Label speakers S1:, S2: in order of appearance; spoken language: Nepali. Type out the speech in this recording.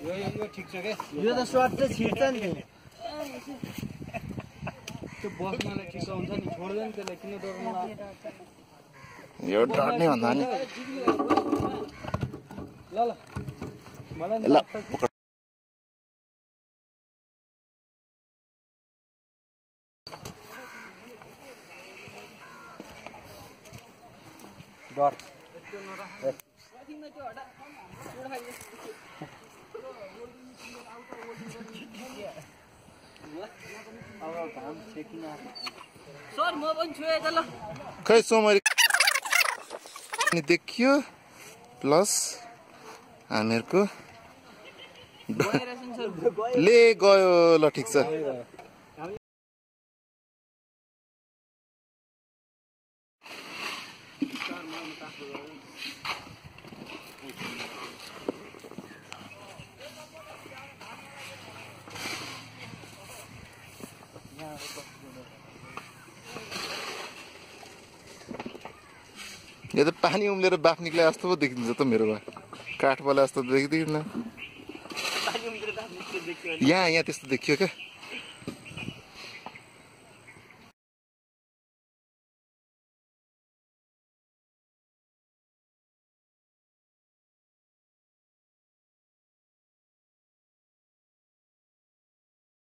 S1: यो यो ठिक छ क्या
S2: यो त चाहिँ छिर्छ नि
S1: त्यो। बस्नलाई चिसो हुन्छ नि। छोड्दैन त्यसलाई किन डराउनु
S3: यो डर्ने भन्दा नि
S1: ल ल मलाई
S2: सर म पनि छु यता ल
S3: खै सोमरी नि देखियो प्लस हामीहरूको ले गयो ल ठिक छ यो त पानी उम्लेर बाफ निक्ले जस्तो पो देखिन्छ त मेरोमा। काठ बला जस्तो देखिँदैन यहाँ यहाँ त्यस्तो देखियो क्या?